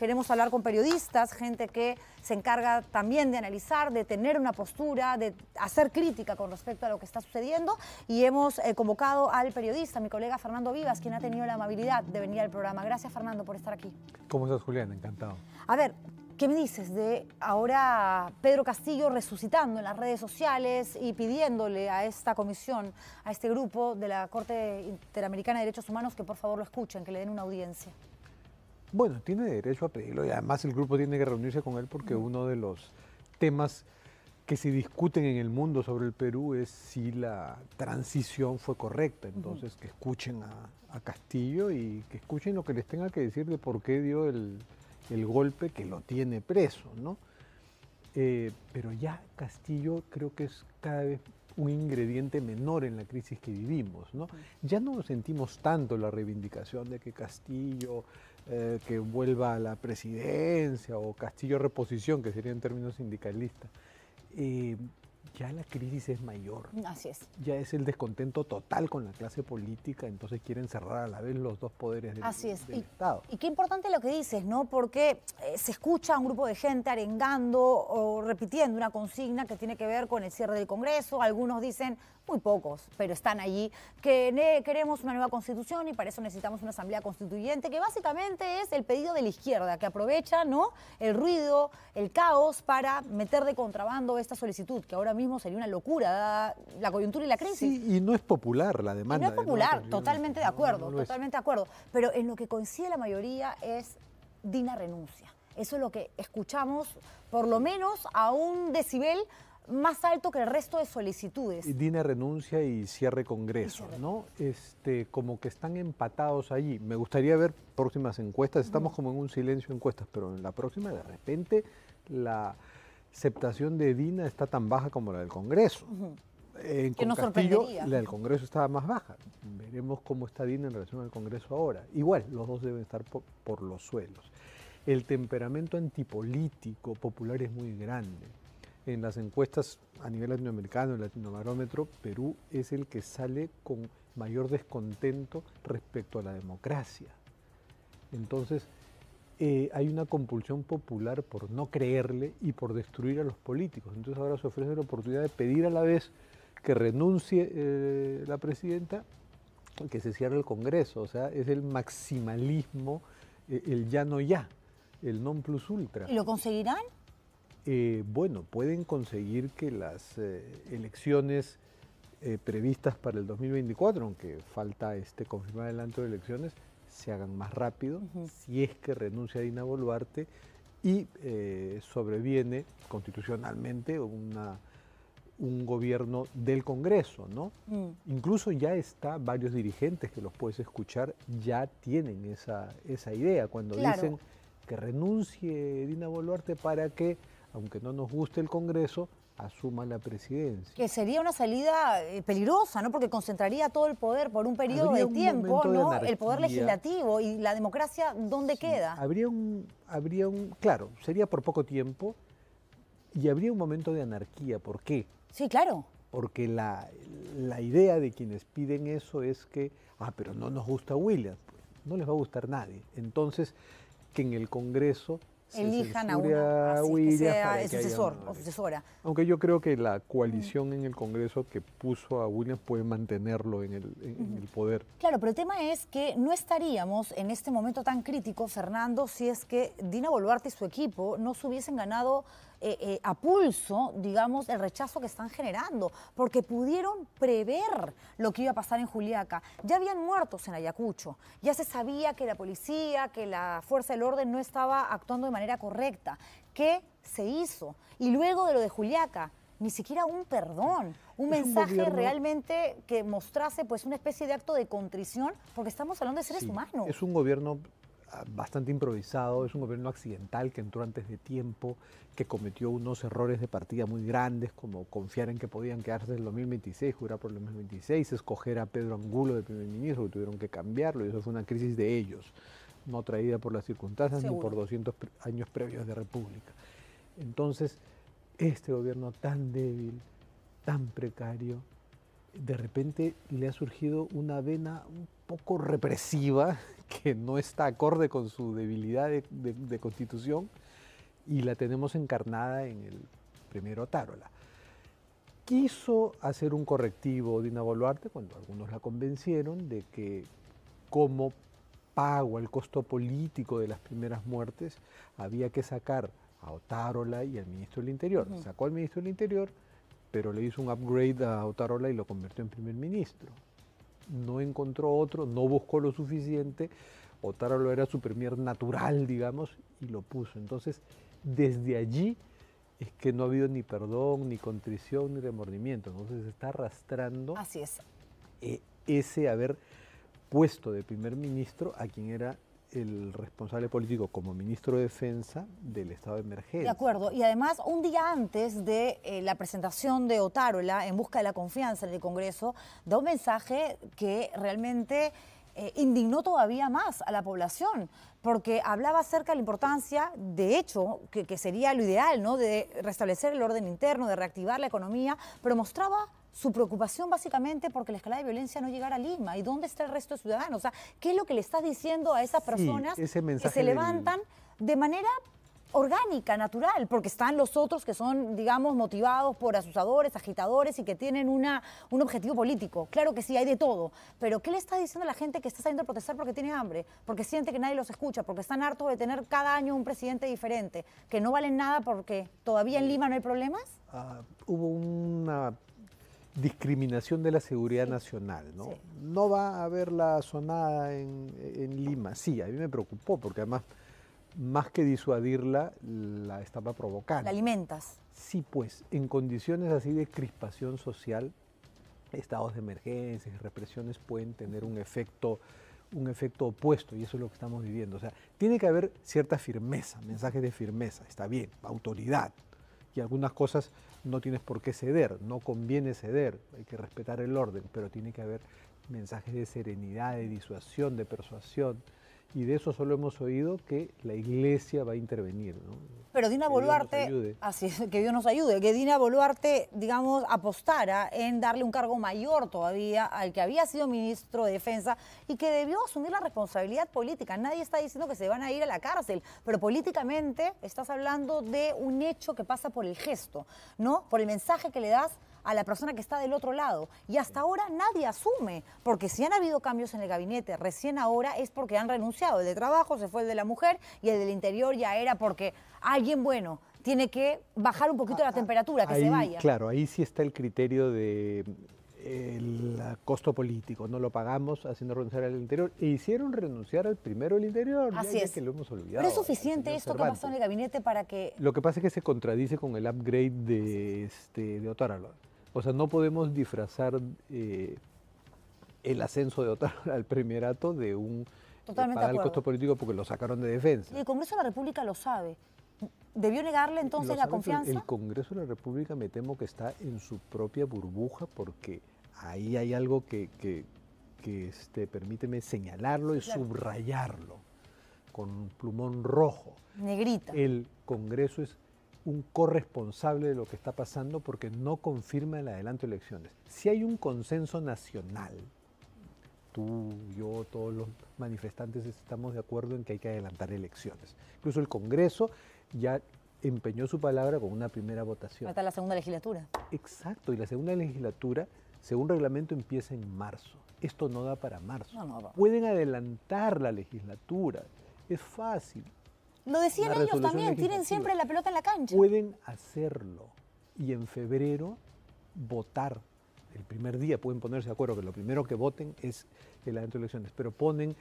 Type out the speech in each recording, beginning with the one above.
queremos hablar con periodistas, gente que se encarga también de analizar, de tener una postura, de hacer crítica con respecto a lo que está sucediendo y hemos eh, convocado al periodista, mi colega Fernando Vivas, quien ha tenido la amabilidad de venir al programa. Gracias Fernando por estar aquí. ¿Cómo estás Julián? Encantado. A ver, ¿Qué me dices de ahora Pedro Castillo resucitando en las redes sociales y pidiéndole a esta comisión, a este grupo de la Corte Interamericana de Derechos Humanos que por favor lo escuchen, que le den una audiencia? Bueno, tiene derecho a pedirlo y además el grupo tiene que reunirse con él porque uno de los temas que se discuten en el mundo sobre el Perú es si la transición fue correcta. Entonces, que escuchen a, a Castillo y que escuchen lo que les tenga que decir de por qué dio el, el golpe que lo tiene preso, ¿no? Eh, pero ya Castillo creo que es cada vez un ingrediente menor en la crisis que vivimos, ¿no? Ya no sentimos tanto la reivindicación de que Castillo eh, que vuelva a la presidencia o Castillo reposición, que sería en términos sindicalistas. Eh, ya la crisis es mayor. Así es. Ya es el descontento total con la clase política, entonces quieren cerrar a la vez los dos poderes del, Así es. y, Estado. Y qué importante lo que dices, ¿no? Porque eh, se escucha a un grupo de gente arengando o repitiendo una consigna que tiene que ver con el cierre del Congreso. Algunos dicen, muy pocos, pero están allí, que queremos una nueva constitución y para eso necesitamos una asamblea constituyente, que básicamente es el pedido de la izquierda, que aprovecha ¿no? el ruido, el caos para meter de contrabando esta solicitud, que ahora mismo sería una locura, dada la coyuntura y la crisis. Sí, y no es popular la demanda. no es popular, totalmente de acuerdo, totalmente de acuerdo. Pero en lo que coincide la mayoría es Dina renuncia. Eso es lo que escuchamos, por lo menos a un decibel más alto que el resto de solicitudes. Dina renuncia y cierre Congreso, ¿no? Este, como que están empatados allí. Me gustaría ver próximas encuestas. Estamos como en un silencio de encuestas, pero en la próxima de repente la aceptación de Dina está tan baja como la del Congreso. En que Castillo, la del Congreso estaba más baja. Veremos cómo está Dina en relación al Congreso ahora. Igual, los dos deben estar por los suelos. El temperamento antipolítico popular es muy grande en las encuestas a nivel latinoamericano, el latinobarómetro, Perú es el que sale con mayor descontento respecto a la democracia. Entonces, eh, hay una compulsión popular por no creerle y por destruir a los políticos. Entonces ahora se ofrece la oportunidad de pedir a la vez que renuncie eh, la presidenta y que se cierre el Congreso. O sea, es el maximalismo, eh, el ya no ya, el non plus ultra. ¿Y lo conseguirán? Bueno, pueden conseguir que las elecciones previstas para el 2024, aunque falta este, confirmar el adelanto de elecciones, se hagan más rápido, si es que renuncia Dina Boluarte y sobreviene constitucionalmente una, un gobierno del Congreso, ¿no? Mm. Incluso ya está, varios dirigentes que los puedes escuchar ya tienen esa, esa idea cuando dicen que renuncie Dina Boluarte para que aunque no nos guste el Congreso, asuma la presidencia. Que sería una salida eh, peligrosa, ¿no? Porque concentraría todo el poder por un periodo de tiempo, ¿no? el poder legislativo y la democracia, ¿dónde queda? Habría un, habría un, claro, sería por poco tiempo y habría un momento de anarquía. ¿Por qué? Sí, claro. Porque la, la idea de quienes piden eso es que, ah, pero no nos gusta William. No les va a gustar nadie. Entonces, que en el Congreso elijan a una que sea el sucesor o sucesora. Aunque yo creo que la coalición en el Congreso que puso a Williams puede mantenerlo en el, en el, poder. Claro, pero el tema es que no estaríamos en este momento tan crítico, Fernando, si es que Dina Boluarte y su equipo no se hubiesen ganado eh, eh, a pulso, digamos, el rechazo que están generando, porque pudieron prever lo que iba a pasar en Juliaca. Ya habían muertos en Ayacucho, ya se sabía que la policía, que la fuerza del orden no estaba actuando de manera correcta. ¿Qué se hizo? Y luego de lo de Juliaca, ni siquiera un perdón, un mensaje realmente que mostrase pues una especie de acto de contrición, porque estamos hablando de seres humanos. Es un gobierno bastante improvisado, es un gobierno accidental que entró antes de tiempo, que cometió unos errores de partida muy grandes, como confiar en que podían quedarse en el 2026, jurar por el 2026, escoger a Pedro Angulo de primer ministro, que tuvieron que cambiarlo, y eso fue una crisis de ellos, no traída por las circunstancias ni por 200 años previos de república. Entonces, este gobierno tan débil, tan precario, de repente le ha surgido una vena un poco represiva, que no está acorde con su debilidad de, constitución, y la tenemos encarnada en el primero Tarola. Quiso hacer un correctivo Dina Boluarte cuando algunos la convencieron de que como pago al costo político de las primeras muertes había que sacar a Otárola y al ministro del Interior. Sacó al ministro del Interior, pero le hizo un upgrade a Otárola y lo convirtió en primer ministro. No encontró otro, no buscó lo suficiente. Otárola era su premier natural, digamos, y lo puso. Entonces, desde allí es que no ha habido ni perdón, ni contrición, ni remordimiento. Entonces se está arrastrando Así es. Eh, ese haber puesto de primer ministro a quien era el responsable político como ministro de Defensa del estado de emergencia. De acuerdo. Y además, un día antes de eh, la presentación de Otárola en busca de la confianza en el Congreso, da un mensaje que realmente eh, indignó todavía más a la población, porque hablaba acerca de la importancia, de hecho, que, que sería lo ideal, ¿no? De restablecer el orden interno, de reactivar la economía, pero mostraba su preocupación básicamente porque la escalada de violencia no llegara a Lima. ¿Y dónde está el resto de ciudadanos? O sea, ¿qué es lo que le estás diciendo a esas personas que se levantan de manera orgánica, natural, porque están los otros que son, digamos, motivados por asusadores, agitadores y que tienen una, un objetivo político. Claro que sí, hay de todo, pero ¿qué le está diciendo a la gente que está saliendo a protestar porque tiene hambre, porque siente que nadie los escucha, porque están hartos de tener cada año un presidente diferente, que no valen nada porque todavía en Lima no hay problemas? Ah, hubo una discriminación de la seguridad nacional. ¿no? no va a haber la sonada en, Lima. Sí, a mí me preocupó porque además, más que disuadirla, la estaba provocando. ¿La alimentas? Sí, pues, en condiciones así de crispación social, estados de emergencia y represiones pueden tener un efecto un efecto opuesto y eso es lo que estamos viviendo. O sea, tiene que haber cierta firmeza, mensajes de firmeza, está bien, autoridad, y algunas cosas no tienes por qué ceder, no conviene ceder, hay que respetar el orden, pero tiene que haber mensajes de serenidad, de disuasión, de persuasión. Y de eso solo hemos oído que la iglesia va a intervenir. Pero Dina Boluarte, así es, que Dios nos ayude, que Dina Boluarte, digamos, apostara en darle un cargo mayor todavía al que había sido ministro de Defensa y que debió asumir la responsabilidad política. Nadie está diciendo que se van a ir a la cárcel, pero políticamente estás hablando de un hecho que pasa por el gesto, ¿no? Por el mensaje que le das a la persona que está del otro lado. Y hasta ahora nadie asume, porque si han habido cambios en el gabinete recién ahora es porque han renunciado. El de trabajo se fue el de la mujer y el del interior ya era porque alguien bueno tiene que bajar un poquito la temperatura, que se vaya. Claro, ahí sí está el criterio de el costo político, no lo pagamos haciendo renunciar al interior. E hicieron renunciar al primero del interior, Así es. que lo hemos olvidado. Pero es suficiente esto que pasó en el gabinete para que... Lo que pasa es que se contradice con el upgrade de, este, de o sea, no podemos disfrazar eh, el ascenso de OTAN al primerato de un Totalmente el costo político porque lo sacaron de defensa. Y el Congreso de la República lo sabe. ¿Debió negarle entonces la confianza? El Congreso de la República me temo que está en su propia burbuja porque ahí hay algo que, que, este, permíteme señalarlo y subrayarlo con un plumón rojo. Negrita. El Congreso es un corresponsable de lo que está pasando porque no confirma el adelanto de elecciones. Si hay un consenso nacional, tú, yo, todos los manifestantes estamos de acuerdo en que hay que adelantar elecciones. Incluso el Congreso ya empeñó su palabra con una primera votación. Hasta la segunda legislatura. Exacto, y la segunda legislatura, según reglamento, empieza en marzo. Esto no da para marzo. Pueden adelantar la legislatura, es fácil. Lo decían ellos también, tienen siempre la pelota en la cancha. Pueden hacerlo y en febrero votar. El primer día pueden ponerse de acuerdo que lo primero que voten es el adentro de elecciones, pero ponen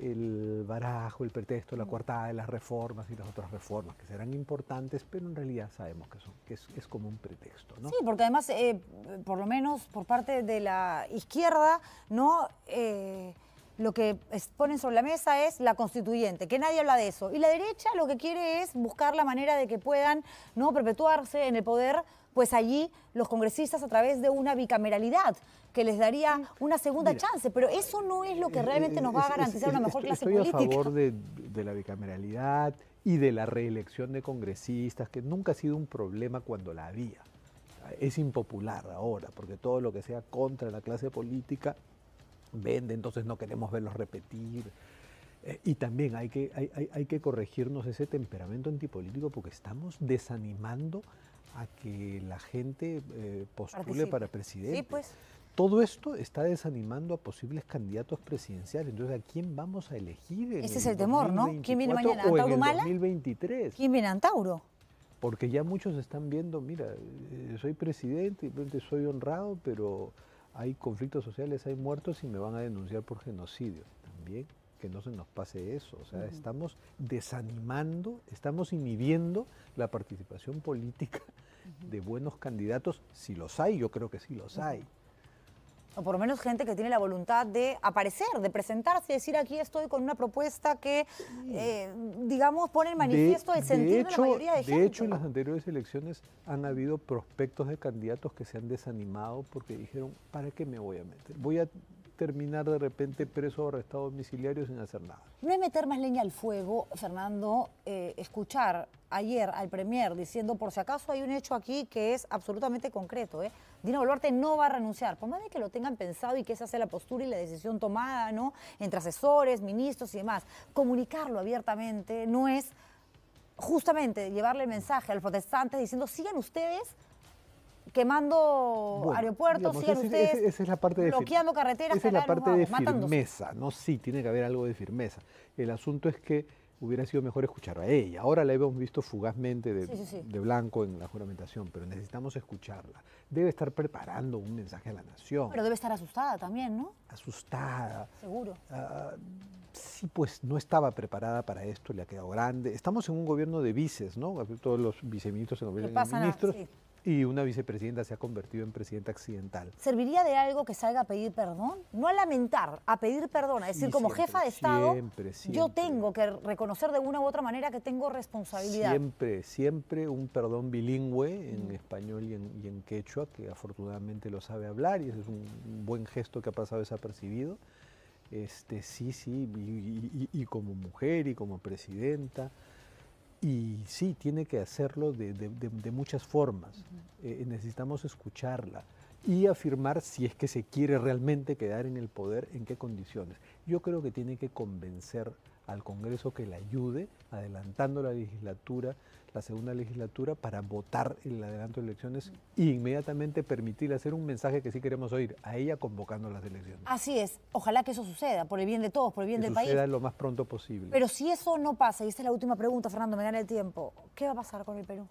el barajo, el pretexto, la coartada de las reformas y las otras reformas, que serán importantes, pero en realidad sabemos que, son, que es, como un pretexto. ¿no? Sí, porque además, eh, por lo menos por parte de la izquierda, ¿no? Eh, lo que ponen sobre la mesa es la constituyente, que nadie habla de eso. Y la derecha lo que quiere es buscar la manera de que puedan no perpetuarse en el poder, pues allí los congresistas a través de una bicameralidad que les daría una segunda chance. Pero eso no es lo que realmente nos va a garantizar una mejor clase política. Estoy a favor de, de la bicameralidad y de la reelección de congresistas, que nunca ha sido un problema cuando la había. Es impopular ahora, porque todo lo que sea contra la clase política vende, entonces no queremos verlos repetir. Eh, y también hay que, hay, hay, que corregirnos ese temperamento antipolítico porque estamos desanimando a que la gente eh, postule para presidente. Sí, pues. Todo esto está desanimando a posibles candidatos presidenciales. Entonces, ¿a quién vamos a elegir? Ese es el temor, ¿no? ¿Quién viene mañana? ¿Antauro en 2023? ¿Quién viene Antauro? Porque ya muchos están viendo, mira, eh, soy presidente, soy honrado, pero hay conflictos sociales, hay muertos y me van a denunciar por genocidio. También que no se nos pase eso. O sea, estamos desanimando, estamos inhibiendo la participación política de buenos candidatos, si los hay, yo creo que sí los hay o por lo menos gente que tiene la voluntad de aparecer, de presentarse, decir aquí estoy con una propuesta que, eh, digamos, pone en manifiesto el sentir de, la mayoría de, gente. De hecho, en las anteriores elecciones han habido prospectos de candidatos que se han desanimado porque dijeron, ¿para qué me voy a meter? Voy a terminar de repente preso o arrestado domiciliario sin hacer nada. No es meter más leña al fuego, Fernando, eh, escuchar ayer al Premier diciendo, por si acaso hay un hecho aquí que es absolutamente concreto, ¿eh? Dina Boluarte no va a renunciar, por más de que lo tengan pensado y que esa sea la postura y la decisión tomada, ¿no? Entre asesores, ministros y demás. Comunicarlo abiertamente no es justamente llevarle el mensaje a los protestantes diciendo, sigan ustedes quemando aeropuertos, sigan ustedes es la parte de bloqueando carreteras. Esa es la parte de firmeza, ¿no? Sí, tiene que haber algo de firmeza. El asunto es que hubiera sido mejor escuchar a ella. Ahora la hemos visto fugazmente de, blanco en la juramentación, pero necesitamos escucharla. Debe estar preparando un mensaje a la nación. Pero debe estar asustada también, ¿no? Asustada. Seguro. Ah, sí, pues no estaba preparada para esto, le ha quedado grande. Estamos en un gobierno de vices, ¿no? Todos los viceministros se convierten en ministros y una vicepresidenta se ha convertido en presidenta accidental. ¿Serviría de algo que salga a pedir perdón? No a lamentar, a pedir perdón. Es decir, como jefa de Estado, yo tengo que reconocer de una u otra manera que tengo responsabilidad. Siempre, siempre un perdón bilingüe en español y en, quechua, que afortunadamente lo sabe hablar y ese es un, buen gesto que ha pasado desapercibido. Este, sí, sí, y como mujer y como presidenta. Y sí, tiene que hacerlo de, muchas formas. Eh, necesitamos escucharla y afirmar si es que se quiere realmente quedar en el poder, en qué condiciones. Yo creo que tiene que convencer al Congreso que le ayude, adelantando la legislatura, la segunda legislatura, para votar el adelanto de elecciones e inmediatamente permitirle hacer un mensaje que sí queremos oír, a ella convocando las elecciones. Así es, ojalá que eso suceda, por el bien de todos, por el bien del país. Suceda lo más pronto posible. Pero si eso no pasa, y esta es la última pregunta, Fernando, me gana el tiempo, ¿qué va a pasar con el Perú?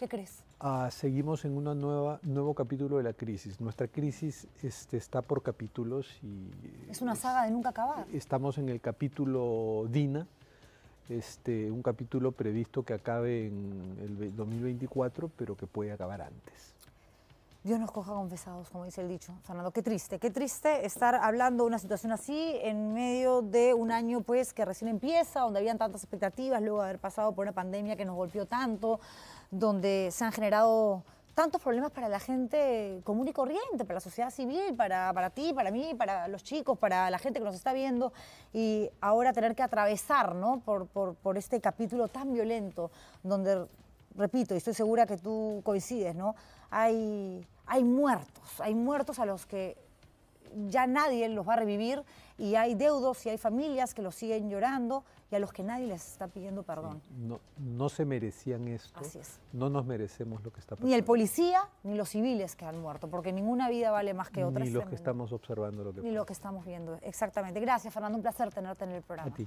¿Qué crees? Ah, seguimos en un nuevo capítulo de la crisis. Nuestra crisis este, está por capítulos y... Es una saga de nunca acabar. Estamos en el capítulo DINA, este, un capítulo previsto que acabe en el 2024, pero que puede acabar antes. Dios nos coja confesados, como dice el dicho. Fernando, qué triste, qué triste estar hablando de una situación así en medio de un año pues que recién empieza, donde habían tantas expectativas, luego de haber pasado por una pandemia que nos golpeó tanto, donde se han generado tantos problemas para la gente común y corriente, para la sociedad civil, para, para ti, para mí, para los chicos, para la gente que nos está viendo, y ahora tener que atravesar ¿no? por, por, por este capítulo tan violento, donde repito, y estoy segura que tú coincides, ¿no? Hay, hay muertos, hay muertos a los que ya nadie los va a revivir y hay deudos y hay familias que los siguen llorando y a los que nadie les está pidiendo perdón. No, no se merecían esto. Así es. No nos merecemos lo que está pasando. Ni el policía ni los civiles que han muerto, porque ninguna vida vale más que otra. Ni los que estamos observando lo que Ni lo que estamos viendo, exactamente. Gracias, Fernando. Un placer tenerte en el programa. A ti.